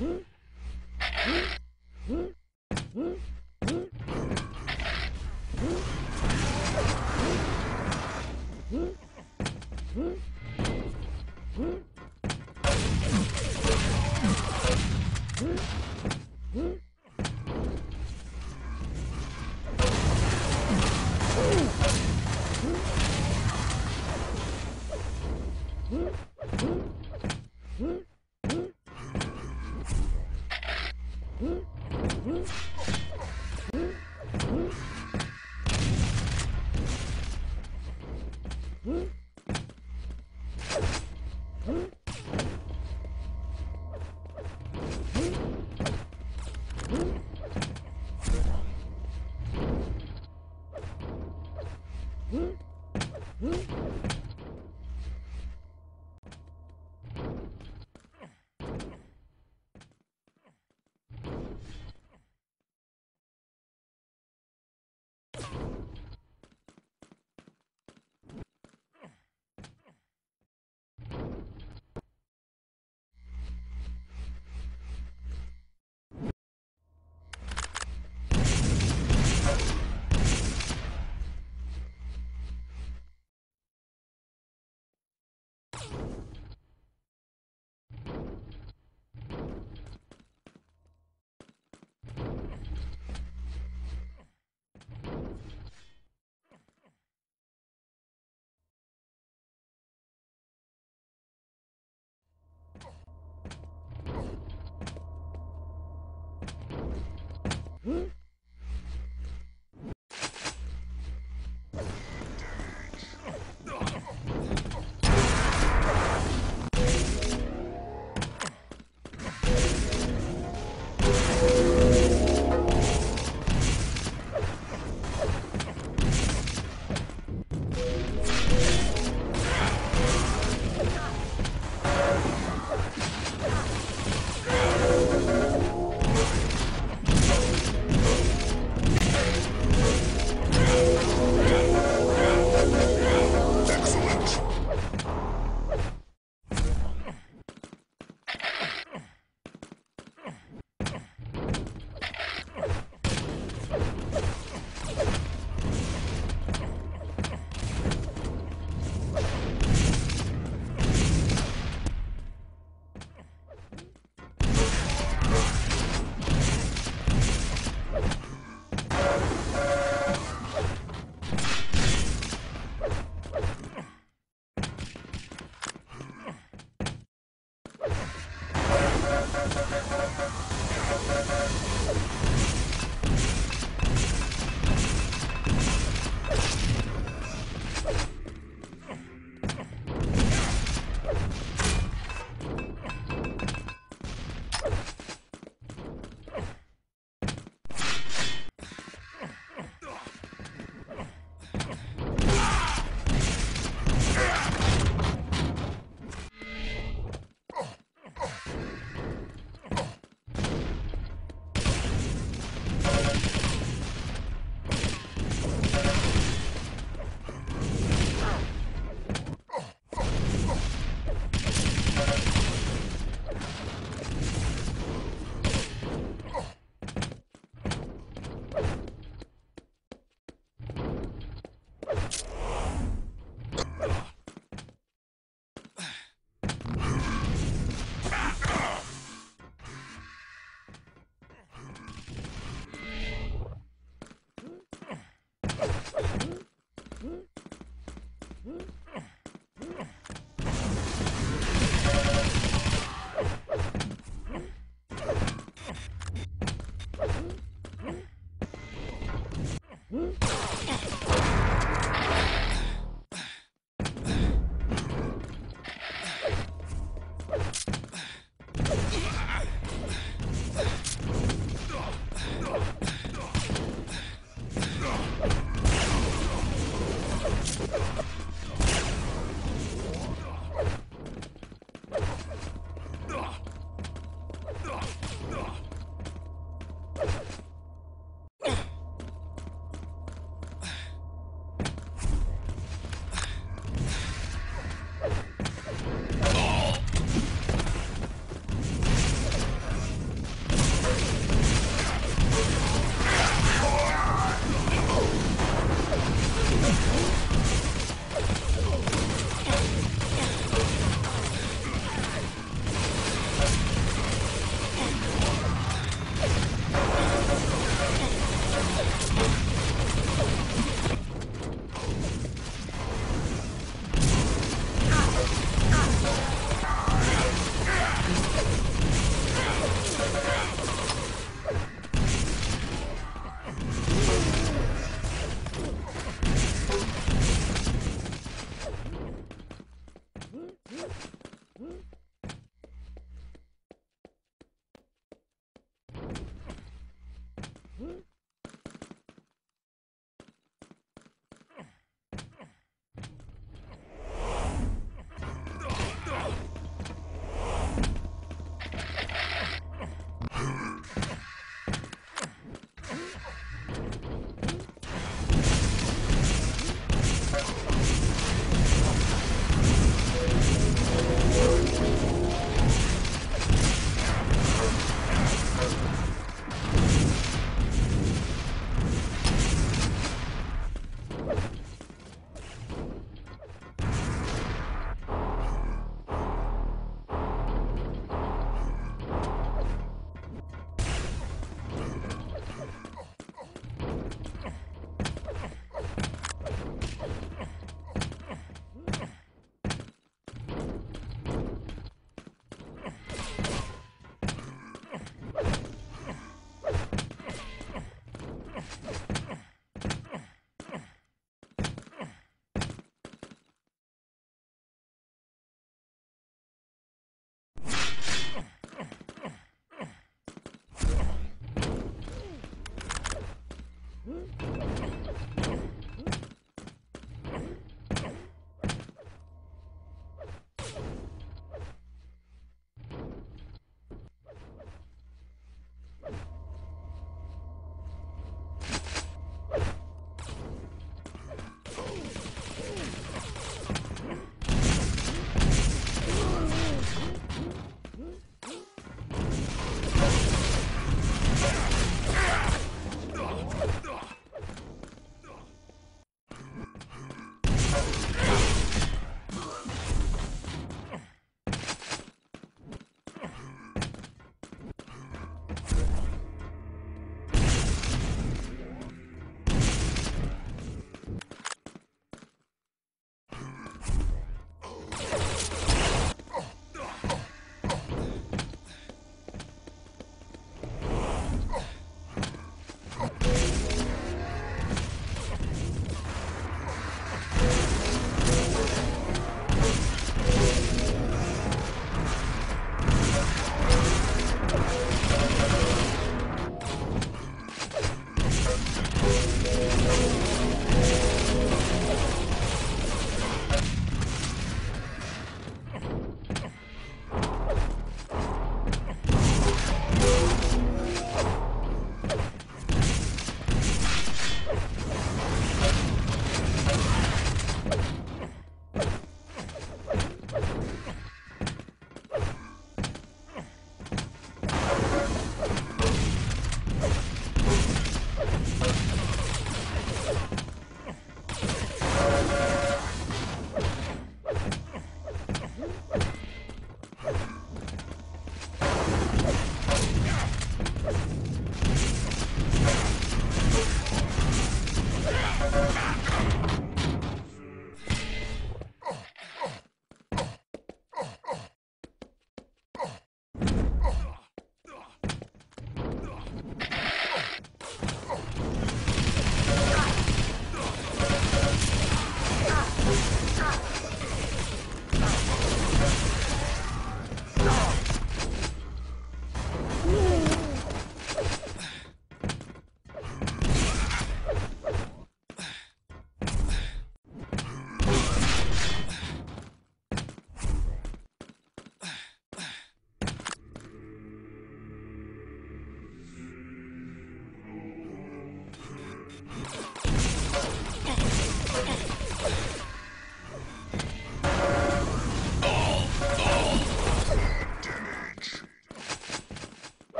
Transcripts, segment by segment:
Mm-hmm. Hmm? Excellent.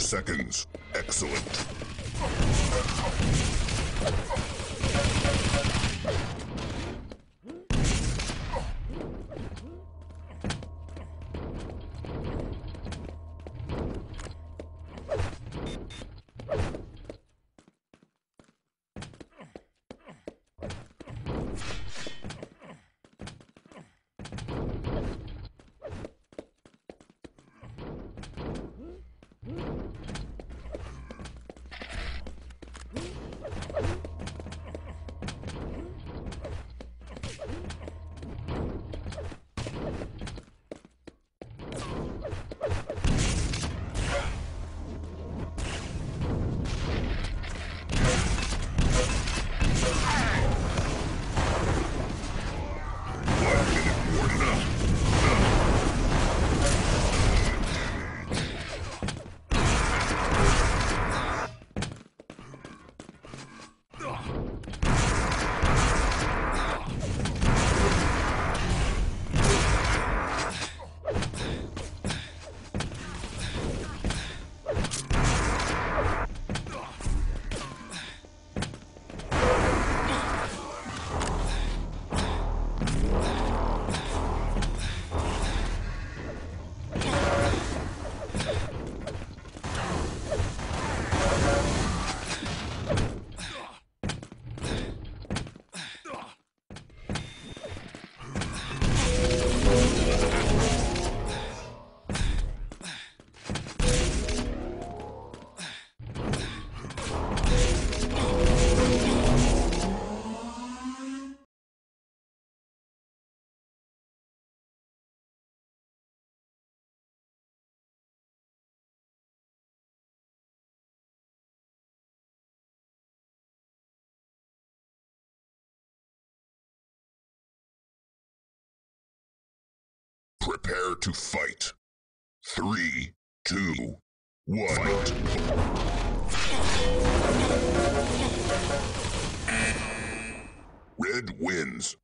Seconds. Excellent. Prepare to fight. Three, two, one. Red wins.